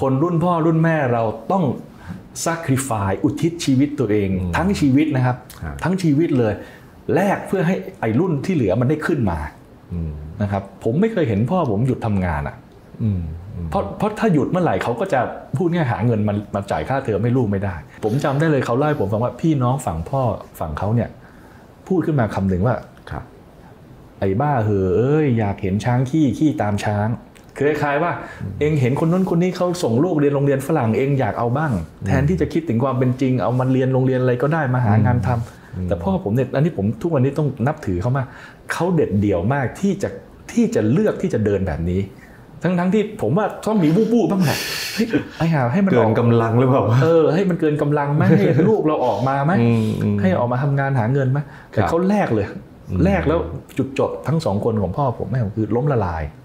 คนรุ่นพ่อรุ่นแม่เราต้อง sacrifice อุทิศชีวิตตัวเอง ทั้งชีวิตนะครับครับ ทั้งชีวิตเลย แลกเพื่อให้ไอ้รุ่นที่เหลือมันได้ขึ้นมาอืมนะครับ ผมไม่เคยเห็นพ่อผมหยุดทำงานอะอืมอืมเพราะเพราะถ้าหยุดเมื่อไหร่เขาก็จะพูดง่ายหาเงินมามาจ่ายค่าเทอมให้ลูกไม่ได้ ผมจำได้เลยเขาเล่าให้ผมฟังว่าพี่น้องฝั่งพ่อฝั่งเขาเนี่ย พูดขึ้นมาคำหนึ่งว่าครับไอ้บ้าเหอะเอ้ยอยากเห็นช้างขี้ขี้ตามช้าง คือคล้ายๆว่าเองเห็นคนนู้นคนนี้เขาส่งลูกเรียนโรงเรียนฝรั่งเองอยากเอาบ้าง แทนที่จะคิดถึงความเป็นจริงเอามันเรียนโรงเรียนอะไรก็ได้มาหางานทำแต่พ่อผมเนี่ยอันนี้ผมทุกวันนี้ต้องนับถือเขามากเขาเด็ดเดี่ยวมากที่จะที่จะเลือกที่จะเดินแบบนี้ ทั้งทั้งๆที่ผมว่าต้องมีบู้บู้บ้างแหละเฮ้ยไอ้ห่าให้มันเกิอนอกกำลังหรือเปล่าเออให้มันเกินกำลังไหมให้ลูกเราออกมาไหมอืมอืมให้ออกมาทำงานหาเงินไหมแต่ครับเขาแลกเลยแลกแล้วจุดจบทั้งสองคนของพ่อผมแม่ผมคือล้มละลาย